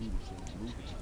He was.